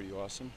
pretty awesome.